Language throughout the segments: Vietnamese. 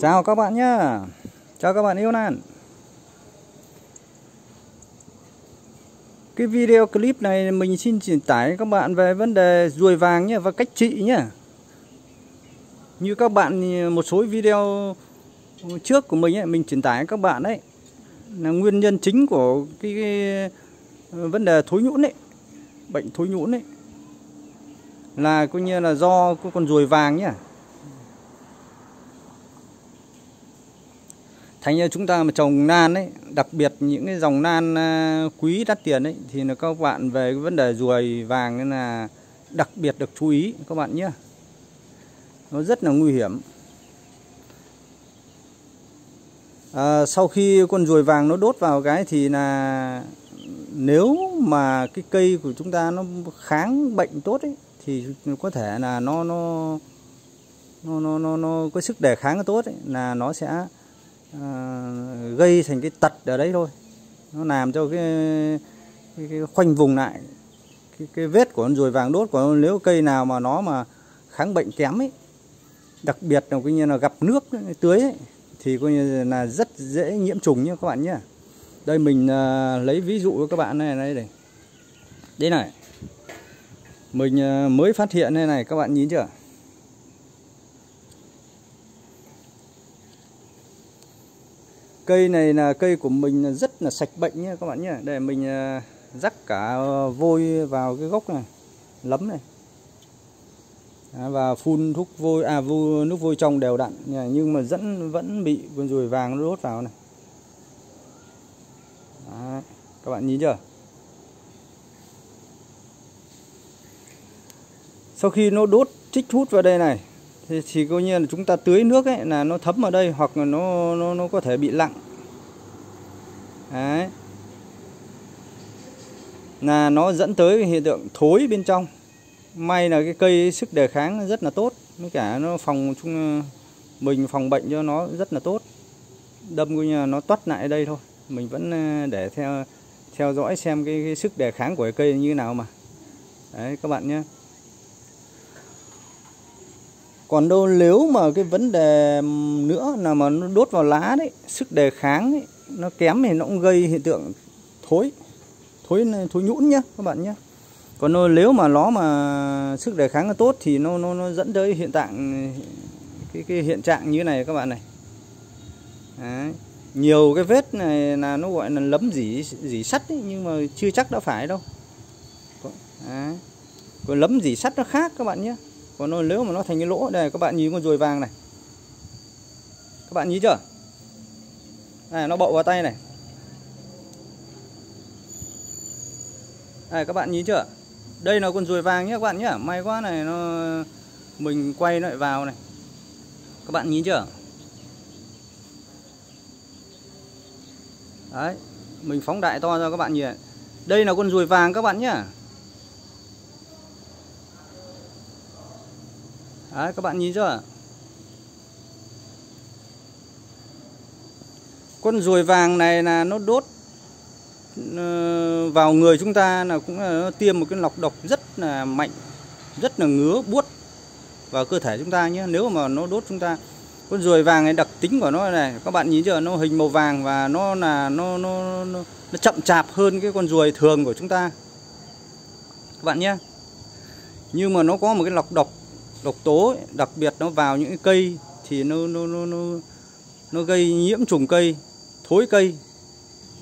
Chào các bạn nhé Chào các bạn yêu nan. Cái video clip này mình xin truyền tải các bạn về vấn đề ruồi vàng nhé và cách trị nhé Như các bạn một số video trước của mình ấy, mình truyền tải các bạn đấy là nguyên nhân chính của cái, cái ờ, vấn đề thối nhũn ấy bệnh thối nhũn ấy. Là coi như là do con ruồi vàng nhá. Thành ra chúng ta mà trồng nan ấy đặc biệt những cái dòng nan à, quý đắt tiền ấy thì là các bạn về cái vấn đề ruồi vàng nên là đặc biệt được chú ý các bạn nhé. Nó rất là nguy hiểm. À, sau khi con ruồi vàng nó đốt vào cái thì là nếu mà cái cây của chúng ta nó kháng bệnh tốt ấy thì có thể là nó nó nó nó nó, nó có sức đề kháng tốt ấy, là nó sẽ Ờ, gây thành cái tật ở đấy thôi. Nó làm cho cái, cái, cái khoanh vùng lại. Cái, cái vết của con ruồi vàng đốt của nếu cây nào mà nó mà kháng bệnh kém ấy đặc biệt là coi như là gặp nước tưới ấy, thì coi như là rất dễ nhiễm trùng nhé các bạn nhé đây mình uh, lấy ví dụ với các bạn này đây này. Đây này. Mình uh, mới phát hiện đây này các bạn nhìn chưa? Cây này là cây của mình rất là sạch bệnh nhé các bạn nhé để mình à, rắc cả vôi vào cái gốc này lấm này. Và phun thuốc vôi à vôi, nước vôi trong đều đặn nhưng mà vẫn vẫn bị con ruồi vàng nó đốt vào này. Đấy, các bạn nhìn chưa? Sau khi nó đốt trích hút vào đây này thì, thì coi như là chúng ta tưới nước ấy là nó thấm vào đây hoặc là nó nó nó có thể bị lặng đấy. Là nó dẫn tới hiện tượng thối bên trong. May là cái cây sức đề kháng rất là tốt với cả nó phòng chung mình phòng bệnh cho nó rất là tốt. Đâm coi như là nó toát lại đây thôi. Mình vẫn ờ, để theo theo dõi xem cái, cái sức đề kháng của cái cây như thế nào mà. Đấy các bạn nhé còn đâu nếu mà cái vấn đề nữa là mà nó đốt vào lá đấy sức đề kháng ấy, nó kém thì nó cũng gây hiện tượng thối thối thối nhũn nhá các bạn nhé còn nó, nếu mà nó mà sức đề kháng nó tốt thì nó nó, nó dẫn tới hiện trạng cái cái hiện trạng như thế này các bạn này. Đấy. Nhiều cái vết này là nó gọi là lấm dỉ dỉ sắt ấy, nhưng mà chưa chắc đã phải đâu. Đấy. còn lấm dỉ sắt nó khác các bạn nhé còn nó, nếu mà nó thành cái lỗ đây các bạn nhìn con ruồi vàng này. Các bạn nhìn chưa? Này nó bậu vào tay này. Này các bạn nhìn chưa? Đây là con ruồi vàng nhé các bạn nhé may quá này nó mình quay lại vào này. Các bạn nhìn chưa? Đấy, mình phóng đại to ra các bạn nhìn. Đây là con ruồi vàng các bạn nhá. Đấy, các bạn nhìn chưa? Con ruồi vàng này là nó đốt ờ, vào người chúng ta là cũng là nó tiêm một cái lọc độc rất là mạnh, rất là ngứa buốt vào cơ thể chúng ta nhé. Nếu mà nó đốt chúng ta con ruồi vàng này đặc tính của nó này các bạn nhìn chưa nó hình màu vàng và nó là nó nó nó, nó chậm chạp hơn cái con ruồi thường của chúng ta các bạn nhé nhưng mà nó có một cái lọc độc độc tố ấy, đặc biệt nó vào những cái cây thì nó nó nó nó, nó gây nhiễm trùng cây thối cây.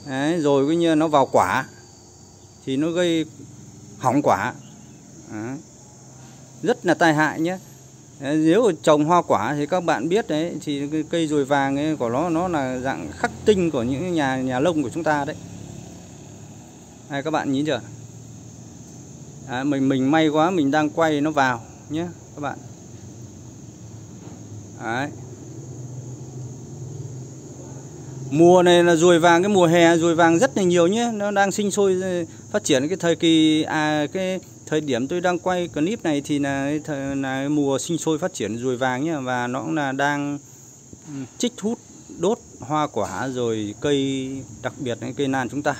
Đấy, rồi coi như nó vào quả thì nó gây hỏng quả. Đấy. rất là tai hại nhé. Nếu trồng hoa quả thì các bạn biết đấy thì cây dồi vàng ấy của nó nó là dạng khắc tinh của những nhà nhà lông của chúng ta đấy. Đây các bạn nhìn chưa? À, mình mình may quá mình đang quay nó vào nhé các bạn. Đấy. mùa này là ruồi vàng cái mùa hè ruồi vàng rất là nhiều nhé. Nó đang sinh sôi ờ, phát triển cái thời kỳ à cái thời điểm tôi đang quay clip này thì là, là mùa sinh sôi phát triển ruồi vàng nhé. Và nó cũng là đang chích trích hút đốt hoa quả rồi cây đặc biệt là cây nan chúng ta.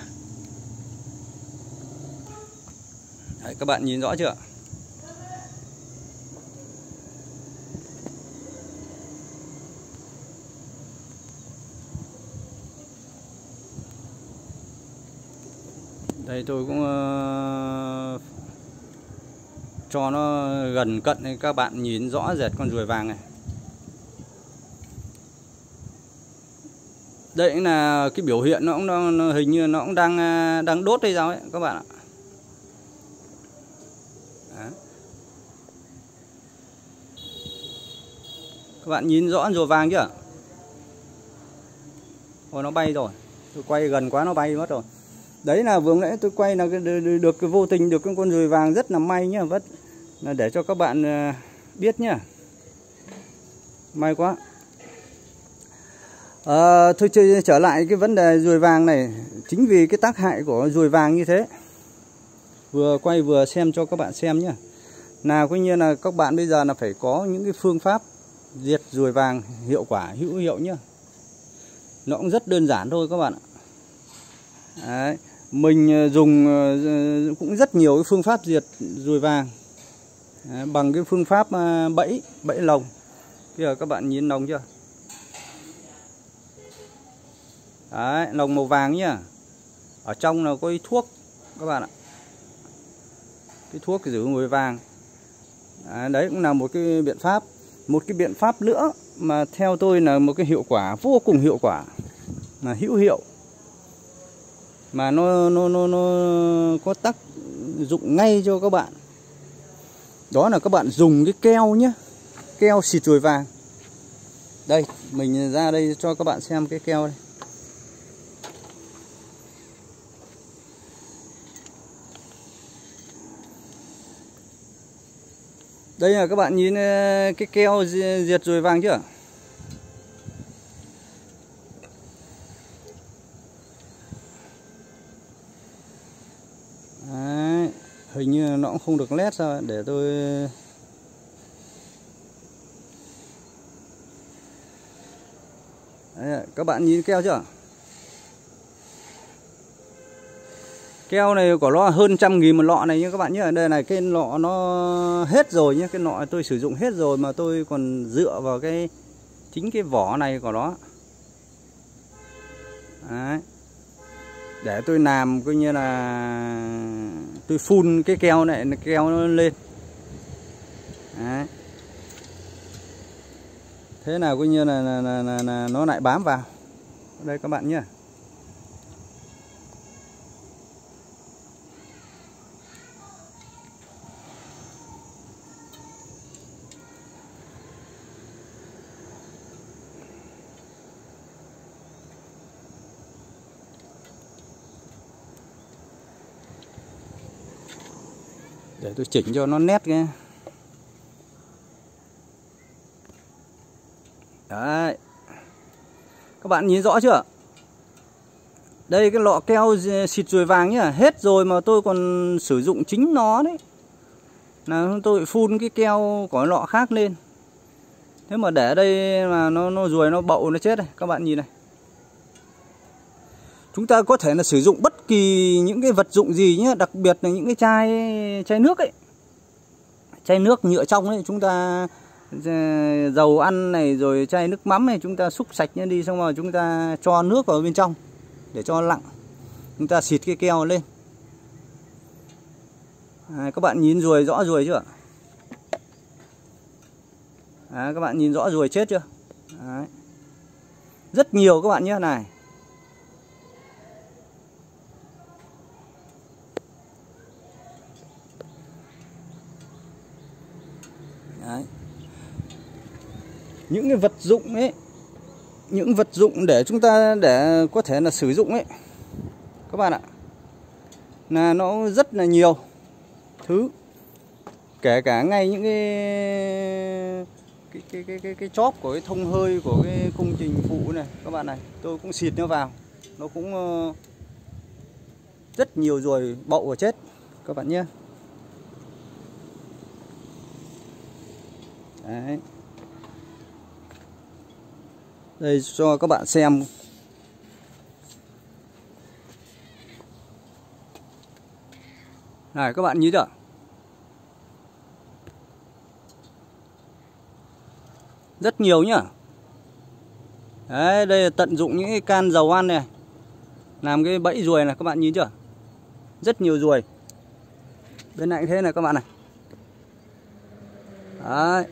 Đấy, các bạn nhìn rõ chưa? Đây tôi cũng uh, cho nó gần cận để các bạn nhìn rõ rệt con ruồi vàng này. Đây là cái biểu hiện nó cũng nó, hình như nó cũng đang ờ, đang đốt hay sao ấy các bạn ạ. Đó. các bạn nhìn rõ ruồi vàng chưa? Ôi nó bay rồi. Tôi quay gần quá nó bay mất rồi đấy là vừa nãy tôi quay là được vô tình được cái con ruồi vàng rất là may nhá vất. Là để cho các bạn ờ, biết nhá. May quá. À, thôi trở lại cái vấn đề ruồi vàng này. Chính vì cái tác hại của ruồi vàng như thế. Vừa quay vừa xem cho các bạn xem nhá. Nào coi như là các bạn bây giờ là phải có những cái phương pháp diệt ruồi vàng hiệu quả hữu hiệu nhá. Nó cũng rất đơn giản thôi các bạn ạ. Đấy. mình ờ, dùng ờ, cũng rất nhiều cái phương pháp diệt ruồi vàng. Đấy, bằng cái phương pháp ờ, bẫy bẫy lồng. Bây giờ các bạn nhìn lồng chưa? Đấy, lồng màu vàng nhá. Ở trong là có cái thuốc các bạn ạ. Cái thuốc giữ ruồi vàng. Đấy, đấy cũng là một cái biện pháp. Một cái biện pháp nữa mà theo tôi là một cái hiệu quả vô cùng hiệu quả là hữu hiệu mà nó nó nó nó có tác dụng ngay cho các bạn. Đó là các bạn dùng cái keo nhé. Keo xịt ruồi vàng. Đây, mình ra đây cho các bạn xem cái keo đây. Đây là các bạn nhìn ờ, cái keo diệt ruồi vàng chưa? Hình như nó cũng không được led sao để tôi Đấy, các bạn nhìn keo chưa? Keo này của nó hơn trăm nghìn một lọ này nhưng các bạn nhớ đây này cái lọ nó hết rồi nhé cái lọ tôi sử dụng hết rồi mà tôi còn dựa vào cái chính cái vỏ này của nó. Đấy. để tôi làm coi như là tôi phun cái keo này cái keo nó lên. Đấy. thế nào coi như là, là, là, là, là nó lại bám vào. Đây các bạn nhé để tôi chỉnh cho nó nét cái. Đấy. Các bạn nhìn rõ chưa? Đây cái lọ keo xịt ruồi vàng nhá. Hết rồi mà tôi còn sử dụng chính nó đấy. Là tôi phun cái keo của lọ khác lên. Thế mà để đây mà nó nó ruồi, nó bậu, nó chết này. Các bạn nhìn này chúng ta có thể là sử dụng bất kỳ những cái vật dụng gì nhé đặc biệt là những cái chai chai nước ấy. Chai nước nhựa trong ấy chúng ta ờ, dầu ăn này rồi chai nước mắm này chúng ta xúc sạch nhé đi xong rồi chúng ta cho nước vào bên trong để cho lặng. Chúng ta xịt cái keo lên. À, các bạn nhìn ruồi rõ ruồi chưa à, các bạn nhìn rõ ruồi chết chưa? Đấy. rất nhiều các bạn nhé này. Những cái vật dụng ấy những vật dụng để chúng ta để có thể là sử dụng ấy. Các bạn ạ là nó rất là nhiều thứ kể cả ngay những cái cái cái cái cái, cái chóp của cái thông hơi của cái công trình phụ này các bạn này tôi cũng xịt nó vào. Nó cũng ờ, rất nhiều rồi bậu và chết các bạn nhé. Đấy. Đây, cho các bạn xem. Này, các bạn nhìn chưa? Rất nhiều nhá. Đấy, đây là tận dụng những cái can dầu ăn này. Làm cái bẫy ruồi này, các bạn nhìn chưa? Rất nhiều ruồi. Bên này thế này, các bạn này. Đấy.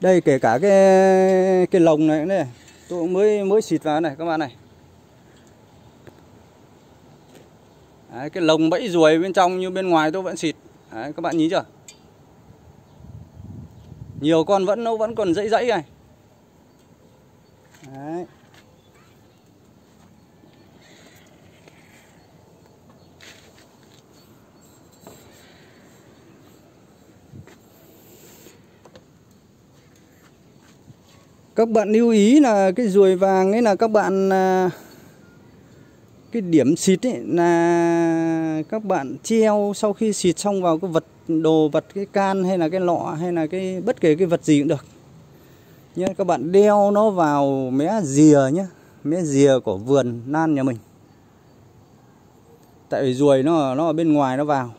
Đây kể cả cái cái lồng này này. Tôi mới mới xịt vào này các bạn này. Đấy, cái lồng bẫy ruồi bên trong như bên ngoài tôi vẫn xịt. Đấy, các bạn nhìn chưa? Nhiều con vẫn nó vẫn còn dãy dãy này. Đấy. Các bạn lưu ý là cái ruồi vàng ấy là các bạn à, cái điểm xịt ấy là các bạn treo sau khi xịt xong vào cái vật đồ vật cái can hay là cái lọ hay là cái bất kể cái vật gì cũng được. Nhé các bạn đeo nó vào mé rìa nhé mé rìa của vườn lan nhà mình. Tại vì ruồi nó nó ở bên ngoài nó vào.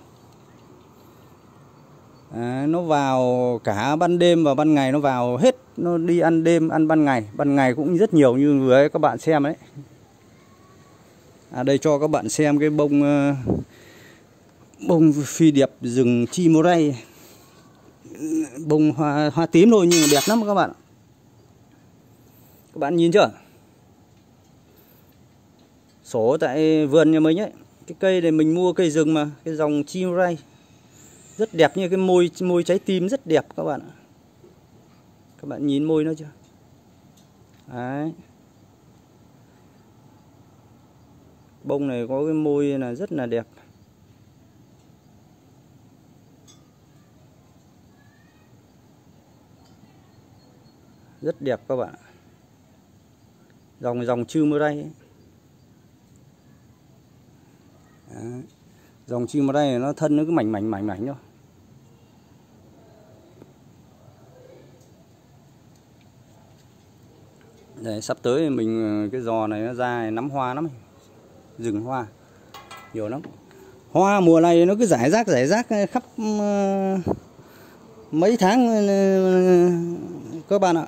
À, nó vào cả ban đêm và ban ngày nó vào hết nó đi ăn đêm ăn ban ngày. Ban ngày cũng rất nhiều như vừa ấy các bạn xem đấy. À, đây cho các bạn xem cái bông ờ, bông phi điệp rừng chimoray bông hoa, hoa tím thôi nhưng mà đẹp lắm các bạn các bạn nhìn chưa? Sổ tại vườn nhà mình ấy. Cái cây này mình mua cây rừng mà cái dòng chimoray rất đẹp như cái môi môi trái tim rất đẹp các bạn ạ các bạn nhìn môi nó chưa? Đấy. Bông này có cái môi là rất là đẹp. Rất đẹp các bạn dòng dòng chư mơ đây dòng chim ở đây nó thân nó cứ mảnh mảnh mảnh mảnh thôi. Đấy, sắp tới mình ờ, cái giò này nó ra nắm hoa lắm rừng hoa nhiều lắm. Hoa mùa này nó cứ giải rác giải rác ờ, khắp uh, mấy tháng uh, các bạn ạ.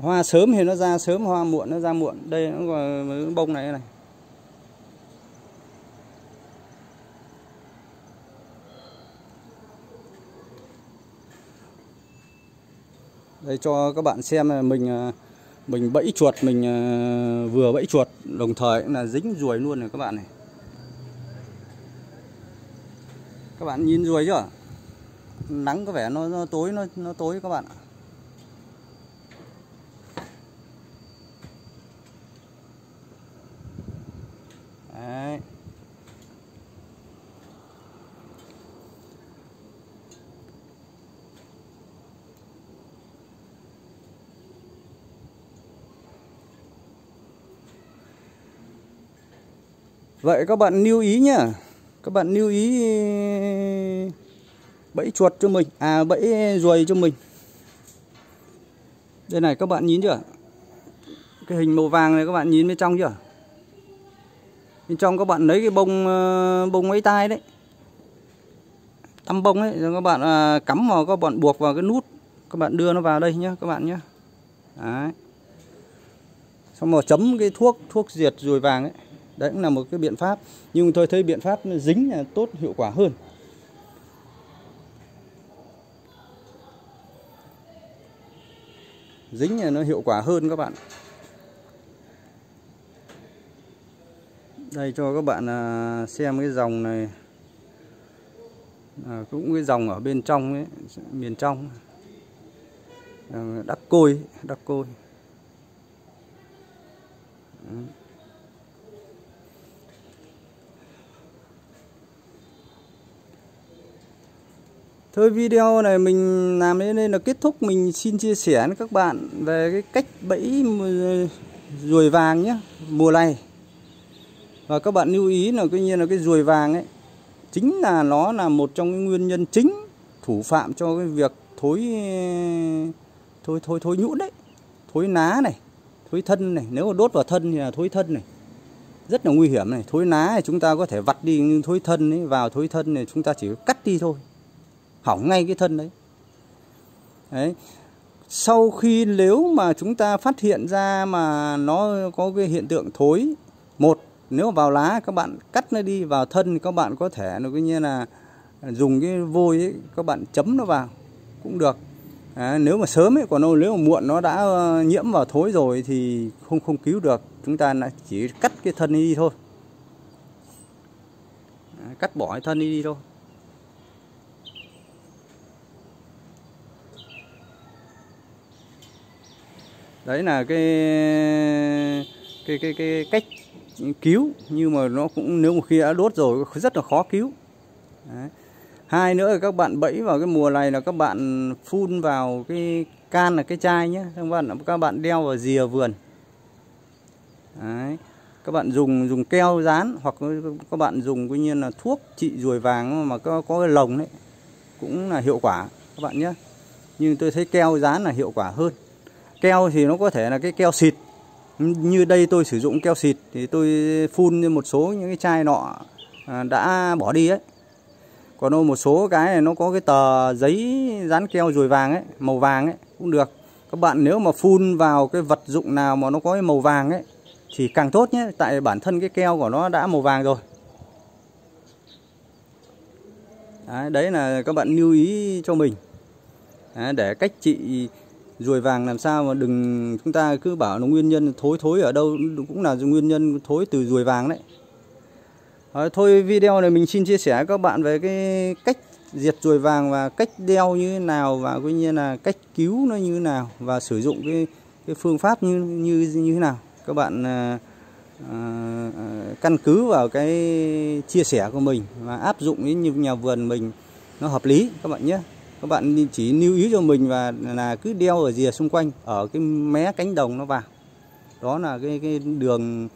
Hoa sớm thì nó ra sớm hoa muộn nó ra muộn. Đây nó còn bông này này. Đây cho các bạn xem là mình mình bẫy chuột mình ờ, vừa bẫy chuột đồng thời cũng là dính ruồi luôn này các bạn này. Các bạn nhìn ruồi chưa? Nắng có vẻ nó, nó tối nó nó tối các bạn ạ. Vậy các bạn lưu ý nhá. Các bạn lưu ý ờ, bẫy chuột cho mình À bẫy ruồi cho mình. Đây này các bạn nhìn chưa? Cái hình màu vàng này các bạn nhìn bên trong chưa? Bên trong các bạn lấy cái bông ờ, bông ấy tai đấy. Tăm bông ấy rồi các bạn à, cắm vào các bạn buộc vào cái nút. Các bạn đưa nó vào đây nhá các bạn nhá. Đấy. Xong rồi chấm cái thuốc thuốc diệt ruồi vàng ấy đấy cũng là một cái biện pháp. Nhưng tôi thấy biện pháp dính là tốt hiệu quả hơn. Dính là nó hiệu quả hơn các bạn. Đây cho các bạn à, xem cái dòng này. À, cũng cái dòng ở bên trong ấy miền trong. À, đắc côi đắc côi. Đấy. Thôi video này mình làm đến đây là kết thúc. Mình xin chia sẻ với các bạn về cái cách bẫy ờ, ruồi vàng nhé Mùa này. Và các bạn lưu ý là coi như là cái ruồi vàng ấy Chính là nó là một trong những nguyên nhân chính Thủ phạm cho cái việc thối ờ, Thối thối thối nhũn đấy Thối ná này Thối thân này. Nếu mà đốt vào thân thì là thối thân này. Rất là nguy hiểm này. Thối ná thì chúng ta có thể vặt đi Nhưng thối thân ấy, vào thối thân này chúng ta chỉ cắt đi thôi hỏng ngay cái thân đấy. Đấy. Sau khi nếu mà chúng ta phát hiện ra mà nó có cái hiện tượng thối một nếu vào lá các bạn cắt nó đi vào thân các bạn có thể nó coi như là dùng cái vôi ấy, các bạn chấm nó vào cũng được. À, nếu mà sớm ấy còn nếu mà muộn nó đã ờ, nhiễm vào thối rồi thì không không cứu được chúng ta lại chỉ cắt cái thân đi thôi. À, cắt bỏ cái thân đi, đi thôi. Đấy là cái cái cái cái cách cứu, nhưng mà nó cũng, nếu một khi đã đốt rồi rất là khó cứu. Đấy. hai nữa là các bạn bẫy vào cái mùa này là các bạn phun vào cái can là cái chai nhé các bạn các bạn đeo vào rìa vườn. Đấy. các bạn dùng dùng keo dán hoặc các bạn dùng coi nhiên là thuốc trị ruồi vàng mà có có cái lồng đấy cũng là hiệu quả. Các bạn nhé nhưng tôi thấy keo dán là hiệu quả hơn keo thì nó có thể là cái keo xịt. Như đây tôi sử dụng keo xịt thì tôi phun một số những cái chai nọ à, đã bỏ đi ấy. Còn một số cái này nó có cái tờ giấy dán keo ruồi vàng ấy màu vàng ấy cũng được. Các bạn nếu mà phun vào cái vật dụng nào mà nó có cái màu vàng ấy thì càng tốt nhé tại bản thân cái keo của nó đã màu vàng rồi. Đấy, đấy là các bạn lưu ý cho mình. Đấy, để cách trị ruồi vàng làm sao mà đừng chúng ta cứ bảo nó nguyên nhân thối thối ở đâu cũng là nguyên nhân thối từ ruồi vàng đấy. à, thôi video này mình xin chia sẻ với các bạn về cái cách diệt ruồi vàng và cách đeo như thế nào và coi như là cách cứu nó như thế nào và sử dụng cái cái phương pháp như như như thế nào các bạn à, à, căn cứ vào cái chia sẻ của mình và áp dụng đến như nhà vườn mình nó hợp lý các bạn nhé các bạn chỉ lưu ý cho mình và là cứ đeo ở rìa xung quanh, ở cái mé cánh đồng nó vào. Đó là cái cái đường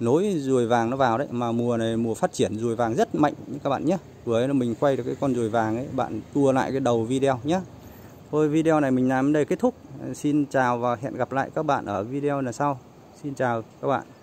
nối ruồi vàng nó vào đấy, mà mùa này mùa phát triển ruồi vàng rất mạnh các bạn nhé. Vừa là mình quay được cái con ruồi vàng ấy, bạn tua lại cái đầu video nhé. Thôi video này mình làm đến đây kết thúc. Xin chào và hẹn gặp lại các bạn ở video lần sau. Xin chào các bạn.